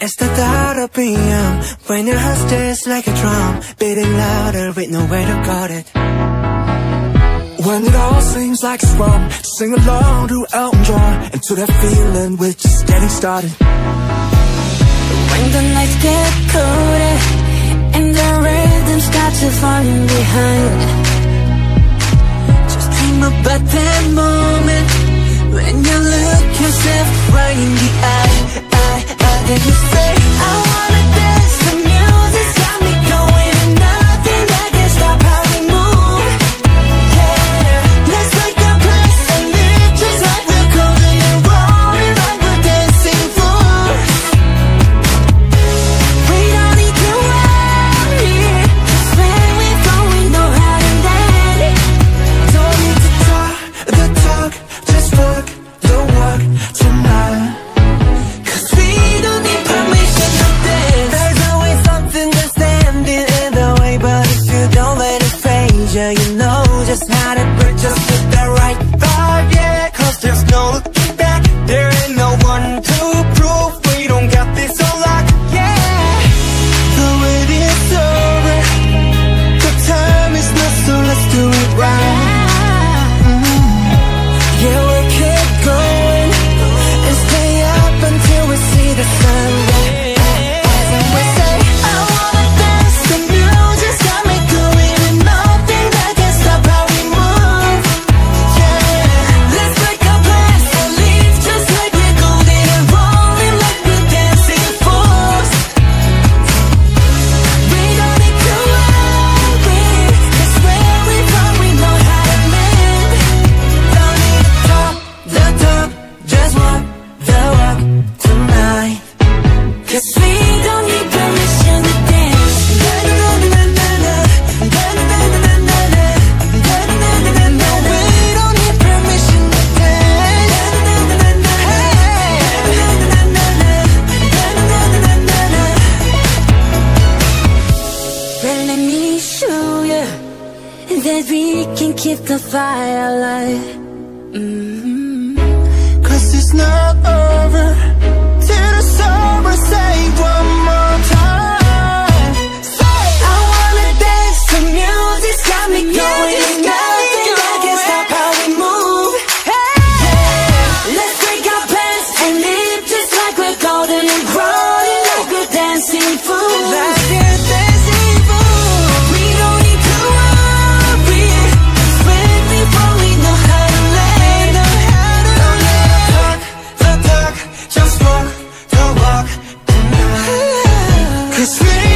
It's the thought of being when your heart stays like a drum, beating louder with nowhere to guard it. When it all seems like it's wrong, sing along to Elton John and to that feeling we're just getting started. When the nights get colder and the rhythm starts to falling behind, just dream about that moment. you say just not a bridge, just to the right. Let me show you that we can keep the fire alive. Mm -hmm. Cause it's not over. sweet.